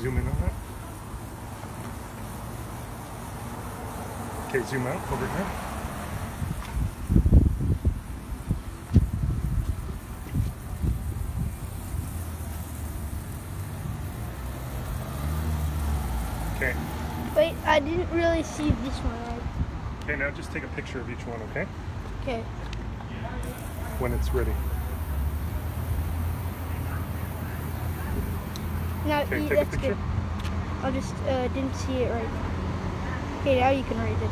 zoom in on that. Okay, zoom out over here. Okay. Wait, I didn't really see this one right. Okay, now just take a picture of each one, okay? Okay. When it's ready. Now, Okay, e- that's good. I just uh, didn't see it right. Okay, now you can rate it.